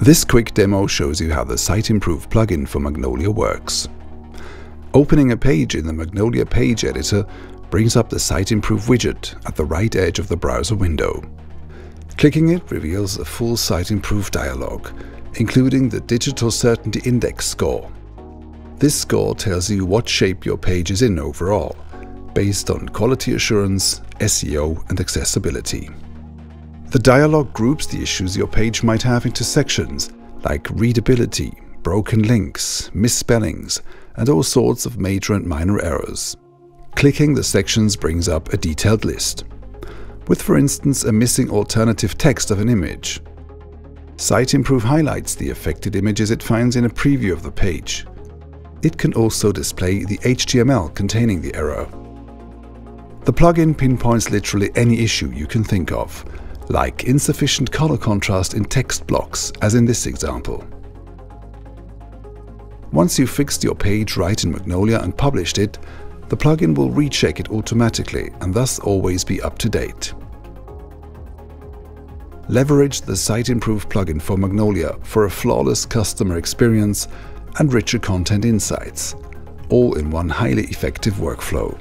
This quick demo shows you how the Siteimprove plugin for Magnolia works. Opening a page in the Magnolia Page Editor brings up the Siteimprove widget at the right edge of the browser window. Clicking it reveals a full Siteimprove dialog, including the Digital Certainty Index score. This score tells you what shape your page is in overall, based on quality assurance, SEO and accessibility. The dialog groups the issues your page might have into sections like readability, broken links, misspellings, and all sorts of major and minor errors. Clicking the sections brings up a detailed list, with for instance a missing alternative text of an image. Siteimprove highlights the affected images it finds in a preview of the page. It can also display the HTML containing the error. The plugin pinpoints literally any issue you can think of, like insufficient color contrast in text blocks, as in this example. Once you've fixed your page right in Magnolia and published it, the plugin will recheck it automatically and thus always be up to date. Leverage the Siteimprove plugin for Magnolia for a flawless customer experience and richer content insights, all in one highly effective workflow.